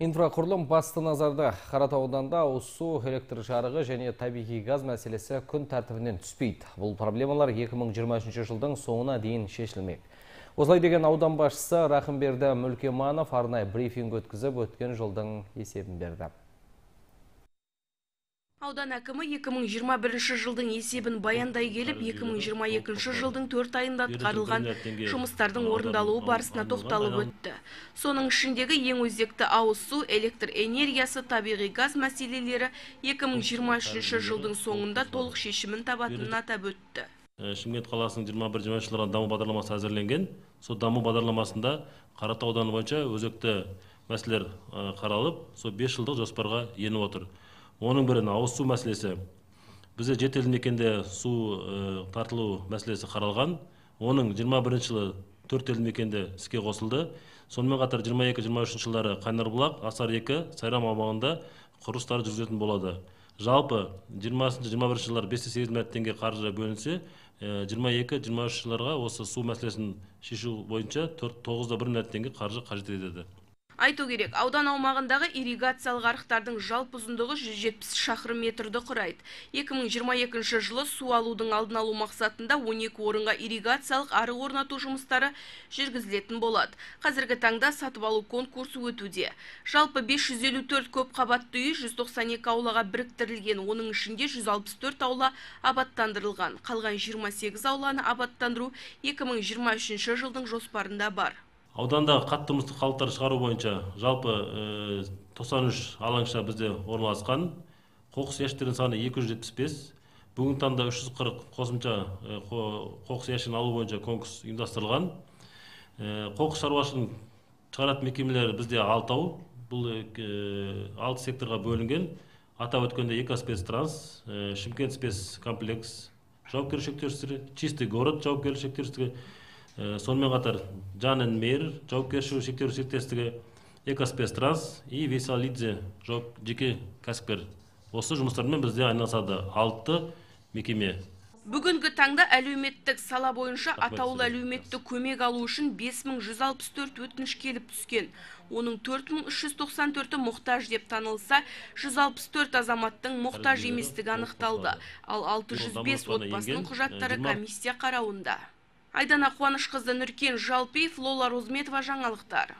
Инфрақұрылым басты назарда Қаратау ауданында ауыз электр жарығы және табиғи газ мәселесі күн тәртібінен түспейді. Бұл проблемалар 2023 жылдың соңына дейін шешілмек. Осылай деген аудан басшысы Рахымберді Мүлкеманов арнайы брифинг өткізіп өткен жылдың есебін берді. Аудан әкімі 2021 жылдың есебін баяндай келіп, 2022 жылдың төрт айында атқарылған жұмыстардың орындалуы барысына тоқталып өтті. Соның ішіндегі ең өзекті ауыз су, электр энергиясы, табиғи газ мәселелері 2023 жылдың соңында толық шешімін табатынын атап өтті. Шымкент қаласының 21-22 жылдарға даму бағдарламасы әзірленген. Сол даму бағдарламасында Қаратау ауданы бойынша өзекті мәселелер қаралып, сол 5 жылдық жоспарға еніп отыр оның бірі ауыз су мәселесі. Бізде жеті елді мекенде су тартылу мәселесі қаралған. Оның 21 жылы төрт елді мекенде іске қосылды. Сонымен қатар 22-23 жылдары қайнарбұлақ асар екі сайрам аумағында құрылыстары жүргізілетін болады. Жалпы 20-21 жылдары 508 миллиард теңге қаржы бөлінсе 22-23 жылдарға осы су мәселесін шешу бойынша 9-1 миллиард теңге қаржы қажет етеді. Айту керек, аудан аумағындағы ирригациялық арықтардың жалпы ұзындығы 170 шақырым метрді құрайды. 2022 жылы су алудың алдын алу мақсатында 12 орынға ирригациялық арық орнату жұмыстары жүргізілетін болады. Қазіргі таңда сатып алу конкурсы өтуде. Жалпы 554 көп қабатты үй 192 аулаға біріктірілген, оның ішінде 164 аула абаттандырылған. Қалған 28 ауланы абаттандыру 2023 жылдың жоспарында бар аудандағы қатты тұрмыстық қалдықтар шығару бойынша жалпы тоқсан үш алаңша бізде орналасқан. Қоқыс ящиктердің саны екі жүз жетпіс бес. Бүгінгі таңда үш жүз қырық қосымша қоқыс ящигін алу бойынша конкурс ұйымдастырылған. Қоқыс шаруашылығын шығаратын мекемелер бізде алтау бұл алты секторға бөлінген. Атап өткенде экоспец транс шымкент спец комплекс жауапкершілігі шектеулі чистый город жауапкершілігі шектеулі сонымен қатар жанн мейр жауапкершілігі шектеулі серіктестігі экоспец транс и весалидзе жеке кәсіпкер. Осы жұмыстармен бізде айналысады алты мекеме. Бүгінгі таңда әлеуметтік сала бойынша атаулы әлеуметтік көмек алу үшін 5164 өтініш келіп түскен. Оның 4394-і мұқтаж деп танылса, 164 азаматтың мұқтаж еместігі анықталды, ал 605 отбасының құжаттары комиссия қарауында. Айдана Қуанышқызы Нұркен Жалпиев, Лола Розметова жаңалықтар.